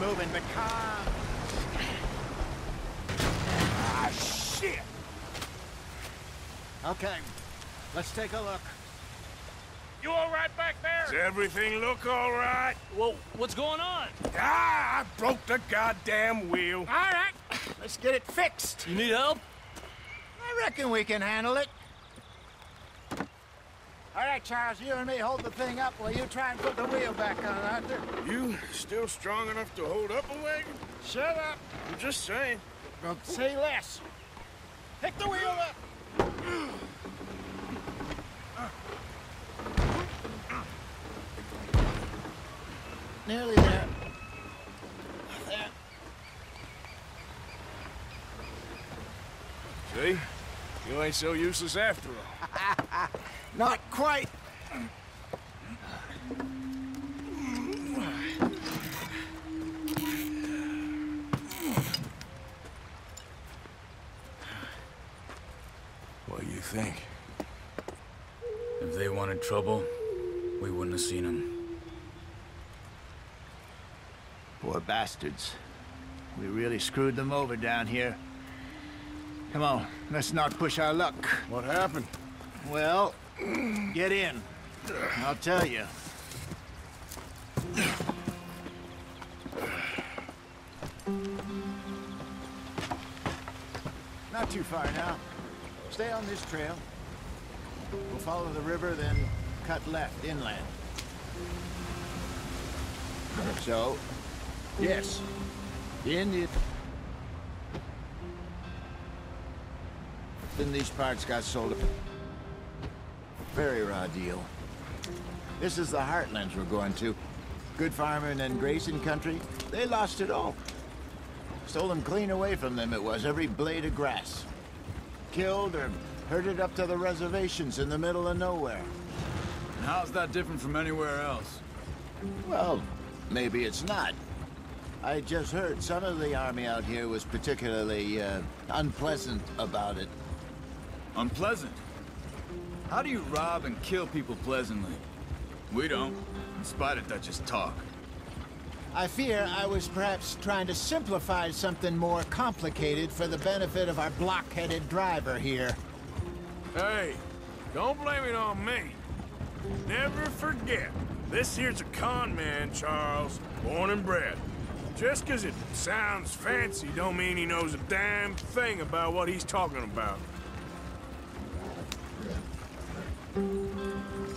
Moving, but calm. Ah, shit! Okay, let's take a look. You all right back there? Does everything look all right? Well, what's going on? Ah, I broke the goddamn wheel. All right, let's get it fixed. You need help? I reckon we can handle it. All right, Charles, you and me hold the thing up while you try and put the wheel back on, Arthur. You still strong enough to hold up a wagon? Shut up. I'm just saying. Well, say less. Pick the wheel up. Nearly there. There. See? You ain't so useless after all. Not quite. What do you think? If they wanted trouble, we wouldn't have seen them. Poor bastards. We really screwed them over down here. Come on, let's not push our luck. What happened? Well, get in. I'll tell you. Not too far now. Stay on this trail. We'll follow the river, then cut left inland. So, yes, in it. In these parts got sold. Very raw deal. This is the heartlands we're going to. Good farming and grazing country. They lost it all. Stole them clean away from them, it was, every blade of grass. Killed or herded up to the reservations in the middle of nowhere. And how's that different from anywhere else? Well, maybe it's not. I just heard some of the army out here was particularly uh, unpleasant about it. Unpleasant? How do you rob and kill people pleasantly? We don't, in spite of Dutch's talk. I fear I was perhaps trying to simplify something more complicated for the benefit of our blockheaded driver here. Hey, don't blame it on me. Never forget, this here's a con man, Charles, born and bred. Just 'cause it sounds fancy don't mean he knows a damn thing about what he's talking about.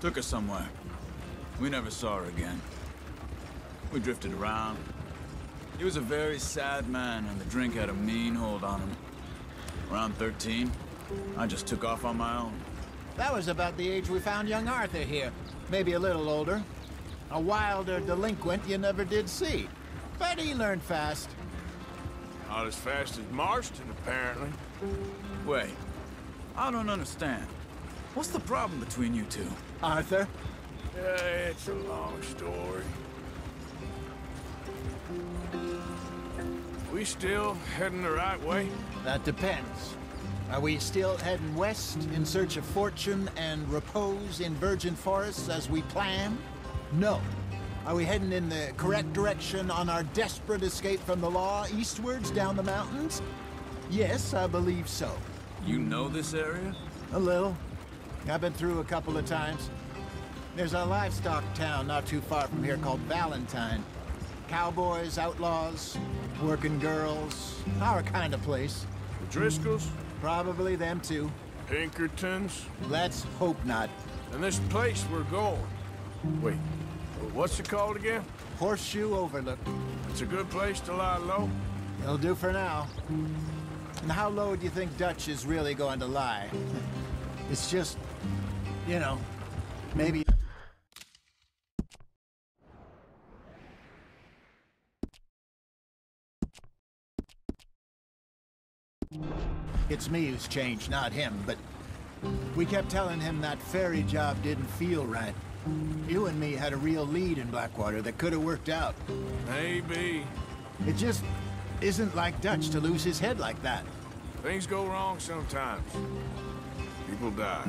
Took her somewhere. We never saw her again. We drifted around. He was a very sad man, and the drink had a mean hold on him. Around 13, I just took off on my own. That was about the age we found young Arthur here. Maybe a little older. A wilder delinquent you never did see. But he learned fast. Not as fast as Marston, apparently. Wait, I don't understand. What's the problem between you two? Arthur? Yeah, it's a long story. We still heading the right way? That depends. Are we still heading west in search of fortune and repose in virgin forests as we planned? No. Are we heading in the correct direction on our desperate escape from the law eastwards down the mountains? Yes, I believe so. You know this area? A little. I've been through a couple of times. There's a livestock town not too far from here called Valentine. Cowboys, outlaws, working girls, our kind of place. The Driscolls? Probably them too. Pinkertons? Let's hope not. And this place we're going. Wait, what's it called again? Horseshoe Overlook. It's a good place to lie low? It'll do for now. And how low do you think Dutch is really going to lie? It's just, you know, maybe... It's me who's changed, not him, but we kept telling him that ferry job didn't feel right. You and me had a real lead in Blackwater that could have worked out. Maybe. It just isn't like Dutch to lose his head like that. Things go wrong sometimes. People die.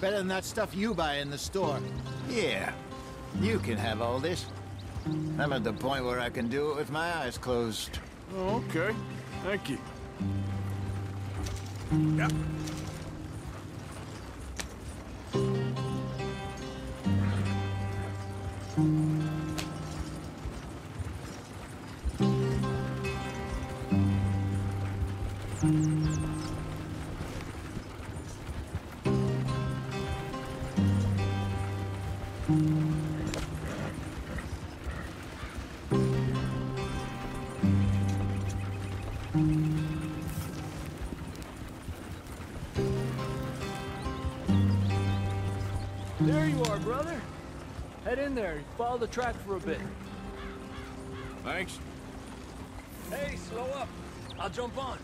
Better than that stuff you buy in the store. Yeah, you can have all this. I'm at the point where I can do it with my eyes closed. Oh, okay. Thank you. Yeah. Brother. Head in there. Follow the track for a bit. Thanks. Hey, slow up. I'll jump on.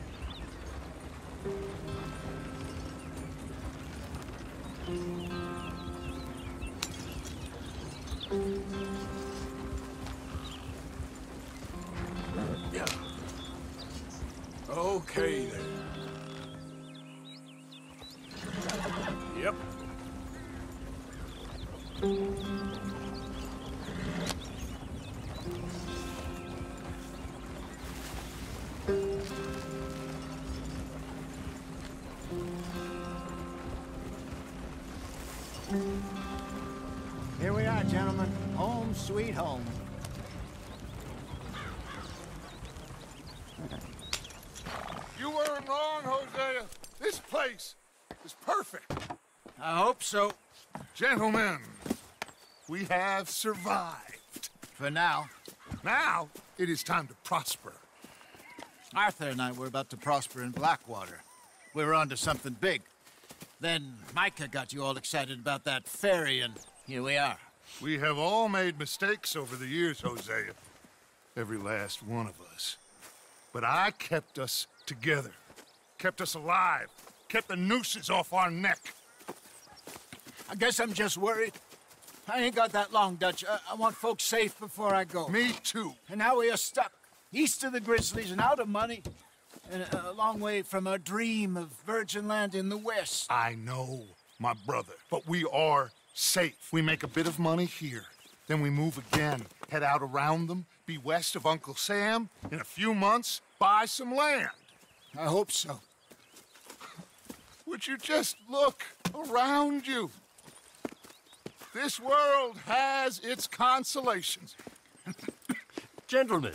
Sweet home. You weren't wrong, Hosea. This place is perfect. I hope so. Gentlemen, we have survived. For now. Now, it is time to prosper. Arthur and I were about to prosper in Blackwater. We were onto something big. Then Micah got you all excited about that ferry, and here we are. We have all made mistakes over the years, Hosea. Every last one of us. But I kept us together. Kept us alive. Kept the nooses off our neck. I guess I'm just worried. I ain't got that long, Dutch. I, I want folks safe before I go. Me too. And now we are stuck, east of the Grizzlies and out of money, and a, a long way from our dream of virgin land in the west. I know, my brother. But we are safe. We make a bit of money here. Then we move again, head out around them, be west of Uncle Sam. In a few months, buy some land. I hope so. Would you just look around you? This world has its consolations. Gentlemen,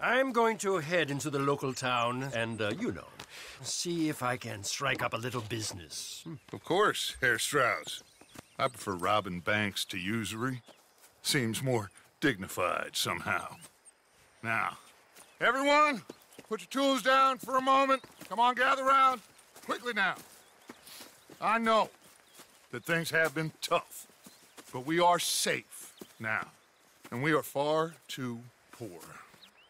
I'm going to head into the local town and, uh, you know, see if I can strike up a little business. Of course, Herr Strauss. I prefer robbing banks to usury. Seems more dignified somehow. Now, everyone, put your tools down for a moment. Come on, gather round. Quickly now. I know that things have been tough, but we are safe now, and we are far too poor.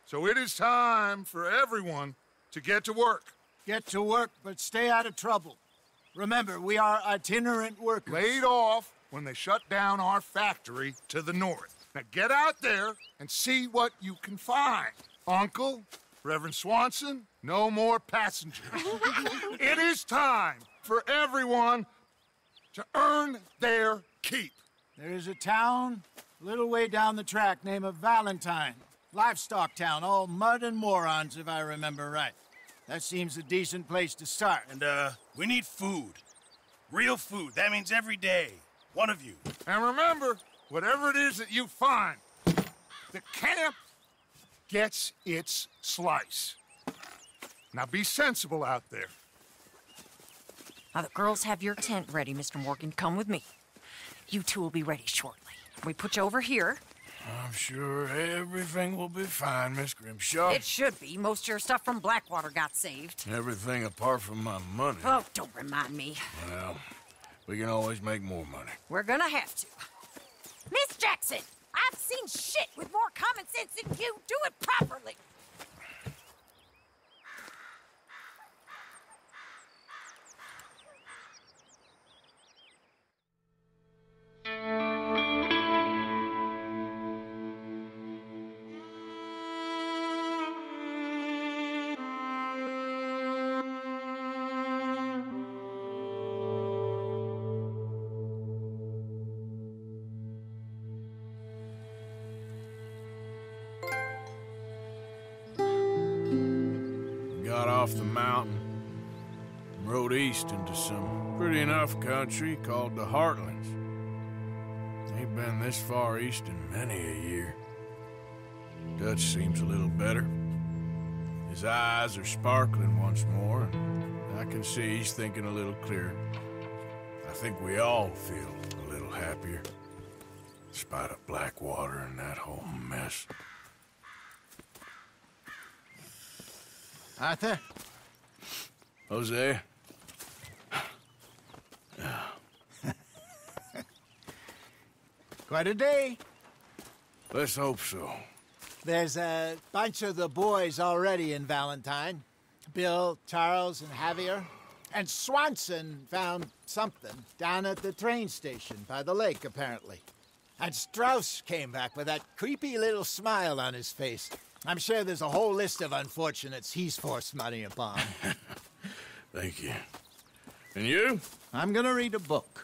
So it is time for everyone to get to work. Get to work, but stay out of trouble. Remember, we are itinerant workers. laid off when they shut down our factory to the north. Now get out there and see what you can find. Uncle, Reverend Swanson, no more passengers. it is time for everyone to earn their keep. There is a town a little way down the track named of Valentine. Livestock town, all mud and morons, if I remember right. That seems a decent place to start. And, uh, we need food. Real food. That means every day. One of you. And remember, whatever it is that you find, the camp gets its slice. Now be sensible out there. Now, the girls have your tent ready, Mr. Morgan. Come with me. You two will be ready shortly. We put you over here. I'm sure everything will be fine, Miss Grimshaw. It should be. Most of your stuff from Blackwater got saved. Everything apart from my money. Oh, don't remind me. Well, we can always make more money. We're gonna have to. Miss Jackson, I've seen shit with more common sense than you. Do it properly. Off the mountain, and rode east into some pretty enough country called the Heartlands. Ain't been this far east in many a year. Dutch seems a little better. His eyes are sparkling once more, and I can see he's thinking a little clearer. I think we all feel a little happier, in spite of Blackwater and that whole mess. Arthur? Hosea? Quite a day. Let's hope so. There's a bunch of the boys already in Valentine. Bill, Charles, and Javier. And Swanson found something down at the train station by the lake, apparently. And Strauss came back with that creepy little smile on his face. I'm sure there's a whole list of unfortunates he's forced money upon. Thank you. And you? I'm gonna read a book.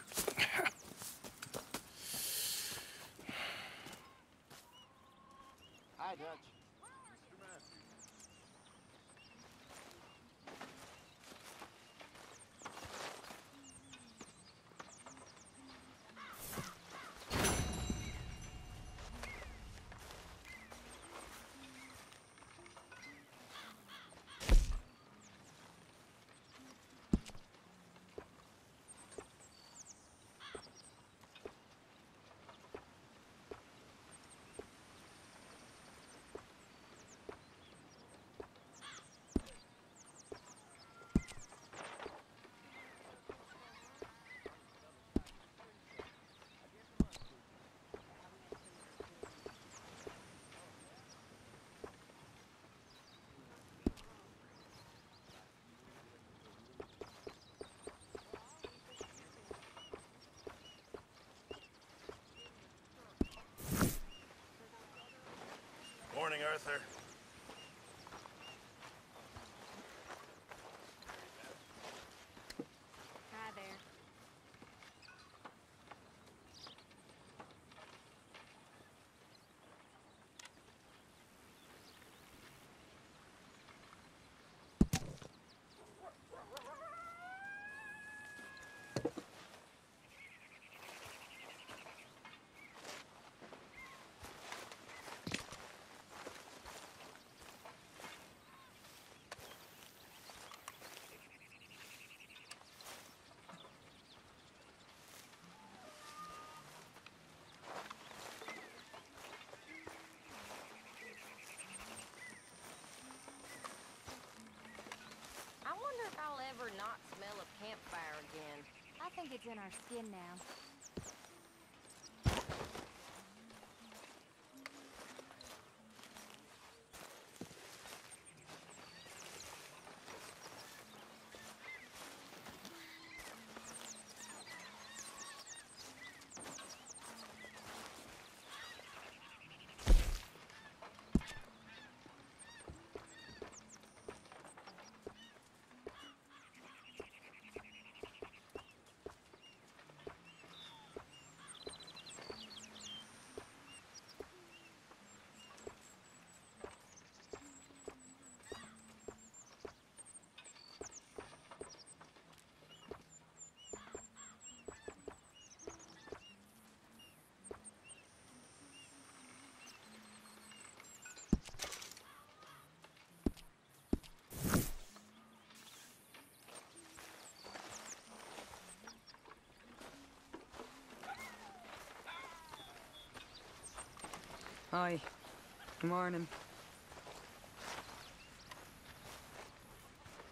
Arthur. Think it's in our skin now. Hi. Good morning.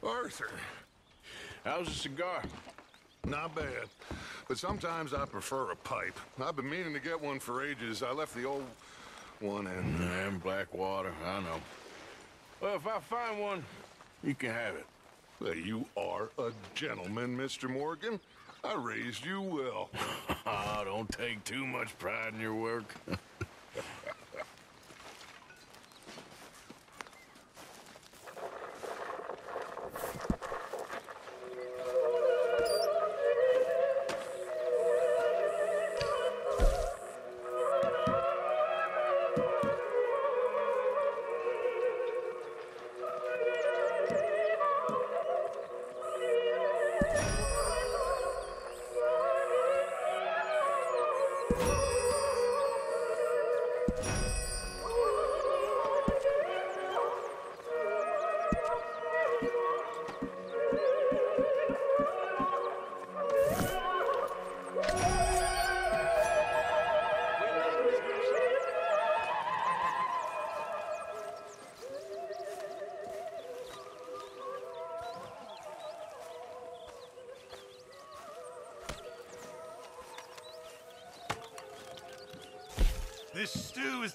Arthur, how's the cigar? Not bad. But sometimes I prefer a pipe. I've been meaning to get one for ages. I left the old one in. And Blackwater, I know. Well, if I find one, you can have it. Well, you are a gentleman, Mr. Morgan. I raised you well. Ah, don't take too much pride in your work.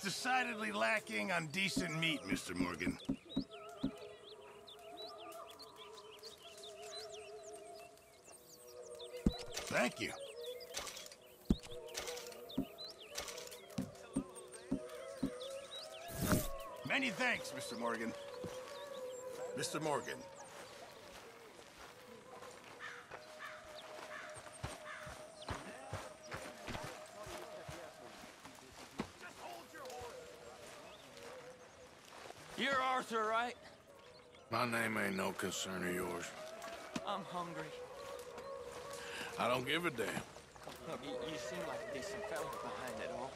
decidedly lacking on decent meat, Mr. Morgan. Thank you. Many thanks, Mr. Morgan. Mr. Morgan. You're Arthur, right? My name ain't no concern of yours. I'm hungry. I don't give a damn. You, you seem like a decent fella behind it all.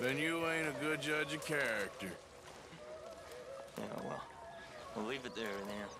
Then you ain't a good judge of character. Yeah, well, we'll leave it there then.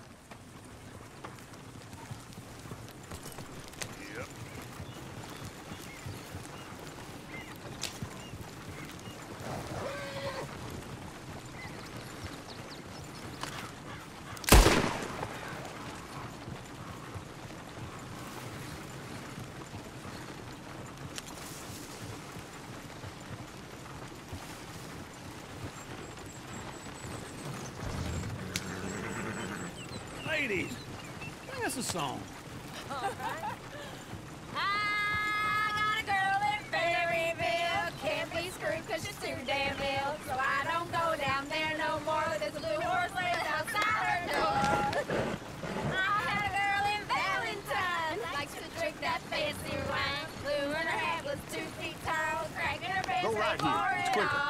Right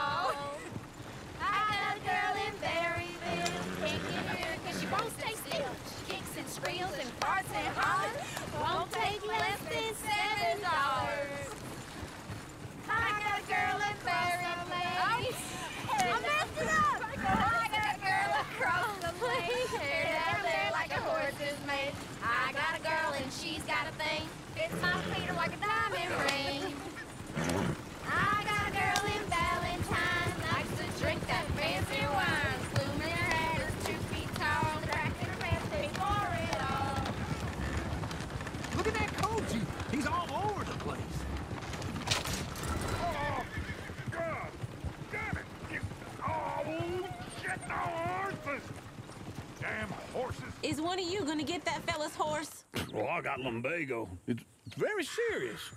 lumbago. It's very serious.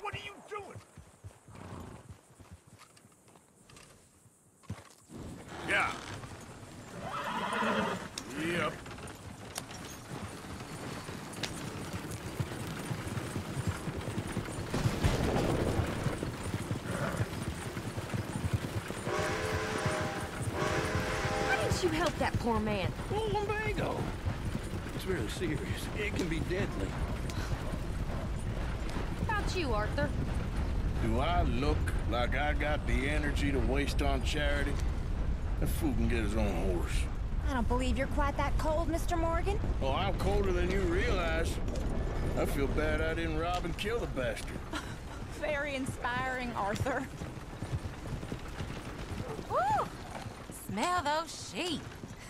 What are you doing? Yeah. Yep. Why didn't you help that poor man? Well, lumbago. It's really serious. It can be deadly. How about you, Arthur? Do I look like I got the energy to waste on charity? That fool can get his own horse. I don't believe you're quite that cold, Mr. Morgan. Oh, I'm colder than you realize. I feel bad I didn't rob and kill the bastard. Very inspiring, Arthur. Woo! Smell those sheep.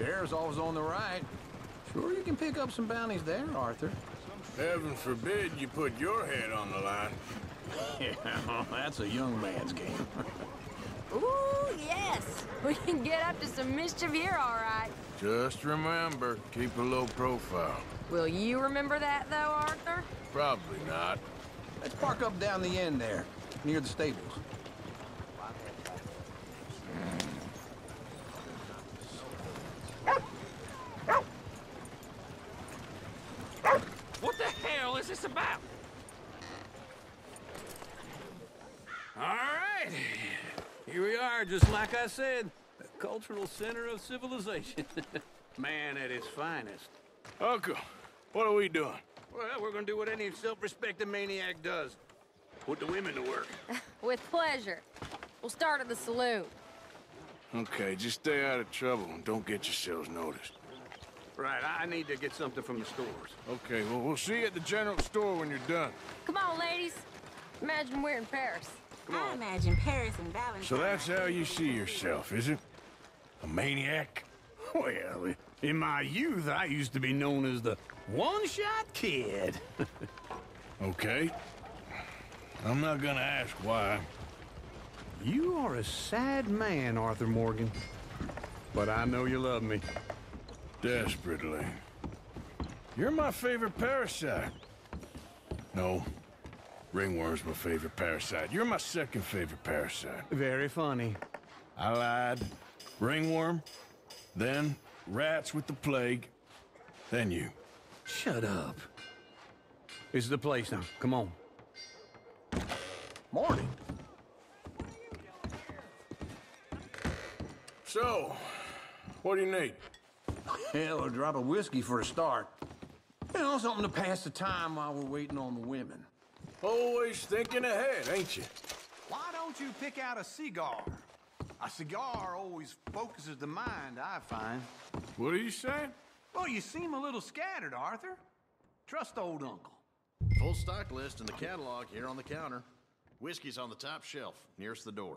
Sheriff's always on the right. Sure you can pick up some bounties there, Arthur. Heaven forbid you put your head on the line. Yeah, that's a young man's game. Ooh, yes. We can get up to some mischief here, all right. Just remember, keep a low profile. Will you remember that, though, Arthur? Probably not. Let's park up down the end there. near the stables. What the hell is this about? All right. Here we are, just like I said. The cultural center of civilization. Man at his finest. Uncle, what are we doing? Well, we're gonna do what any self-respecting maniac does. Put the women to work. With pleasure. We'll start at the saloon. Okay, just stay out of trouble and don't get yourselves noticed. Right, I need to get something from the stores. Okay, well, we'll see you at the general store when you're done. Come on, ladies. Imagine we're in Paris. Come I imagine Paris and Valentine. So that's how you see yourself, is it? A maniac? Well, in my youth, I used to be known as the one-shot kid. Okay. I'm not gonna ask why. You are a sad man, Arthur Morgan. But I know you love me. Desperately. You're my favorite parasite. No. Ringworm's my favorite parasite. You're my second favorite parasite. Very funny. I lied. Ringworm, then rats with the plague, then you. Shut up. This is the place now. Come on. Morning. So, what do you need? Hell, a drop of whiskey for a start. You know, something to pass the time while we're waiting on the women. Always thinking ahead, ain't you? Why don't you pick out a cigar? A cigar always focuses the mind, I find. What are you saying? Well, you seem a little scattered, Arthur. Trust old uncle. Full stock list in the catalog here on the counter. Whiskey's on the top shelf, nearest the door.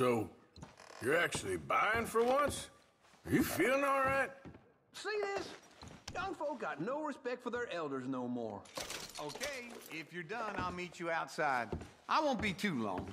So, you're actually buying for once? Are you feeling all right? See this? Young folk got no respect for their elders no more. Okay, if you're done, I'll meet you outside. I won't be too long.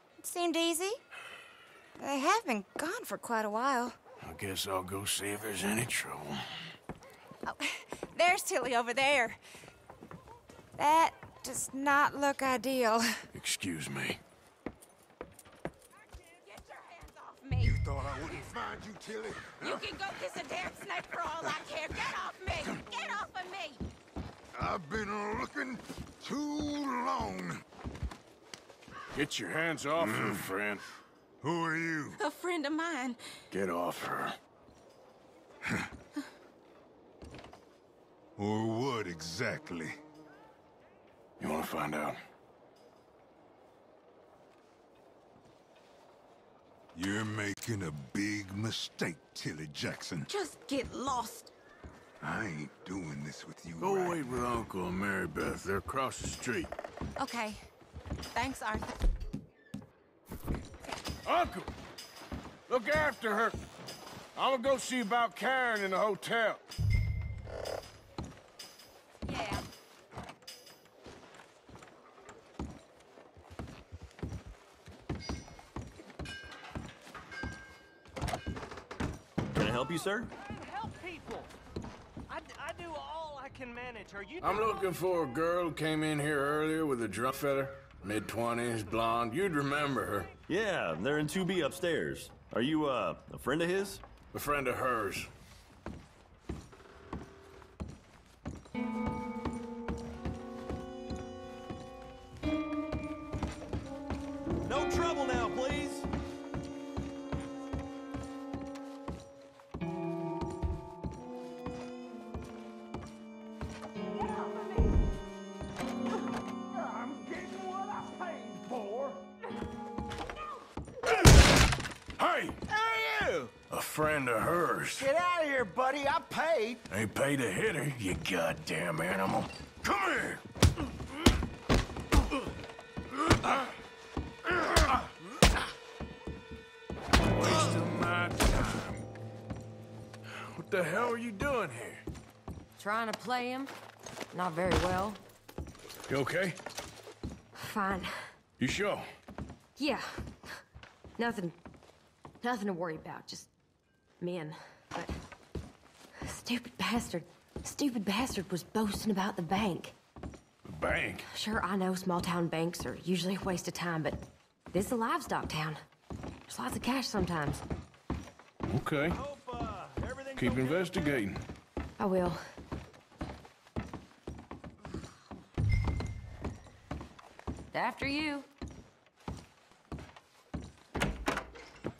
It seemed easy. They have been gone for quite a while. I guess I'll go see if there's any trouble. Oh, There's Tilly over there. That does not look ideal. Excuse me. Me. You thought I wouldn't find you, Tilly? You can go kiss a damn snake for all I care. Get off me! Get off of me! I've been looking too long. Get your hands off her, mm. friend. Who are you? A friend of mine. Get off her. Or what exactly? You want to find out? You're making a big mistake, Tilly Jackson. Just get lost. I ain't doing this with you. Go right wait with Uncle and Mary Beth. They're across the street. Okay. Thanks, Arthur. Uncle! look after her. I'm gonna go see about Karen in the hotel. Yeah. Can I help you, sir? Help people. I, I do all I can manage. Are you? I'm looking for a girl who came in here earlier with a drunk fella. Mid-twenties, blonde. You'd remember her. Yeah, they're in 2B upstairs. Are you, uh, a friend of his? A friend of hers. Hey! Hey, you! A friend of hers. Get out of here, buddy. I paid. Ain't paid to hit her, you goddamn animal. Come here! Wasting my time. What the hell are you doing here? Trying to play him? Not very well. You okay? Fine. You sure? Yeah. Nothing. Nothing to worry about. Just men. But stupid bastard. Stupid bastard was boasting about the bank. The bank? Sure, I know small town banks are usually a waste of time, but this is a livestock town. There's lots of cash sometimes. Okay. Keep investigating. I will. After you.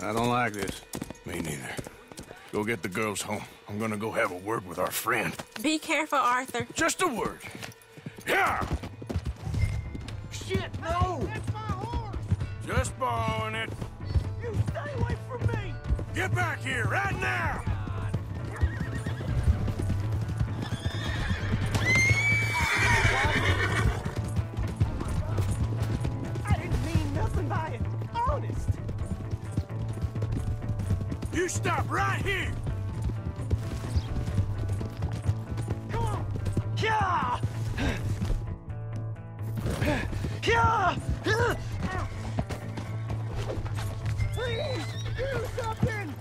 I don't like this. Me neither. Go get the girls home. I'm gonna go have a word with our friend. Be careful, Arthur. Just a word. Yeah! Shit, no! Hey, that's my horse! Just borrowing it. You stay away from me! Get back here right now! I didn't mean nothing by it. Honest. You stop right here! Come on. Yeah! Yeah! Please, do something!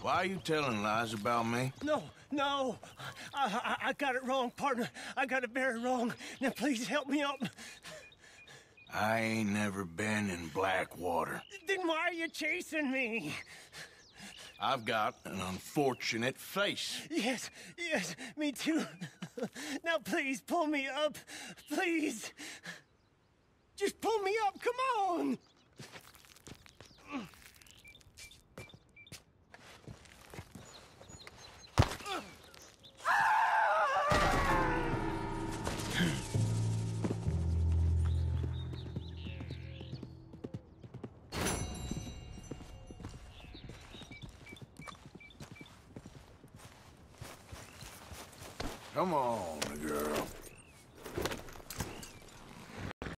Why are you telling lies about me? No, no. I, I, I got it wrong, partner. I got it very wrong. Now, please help me up. I ain't never been in Blackwater. Then why are you chasing me? I've got an unfortunate face. Yes, yes, me too. now, please pull me up. Please. Just pull me up. Come on. Come on.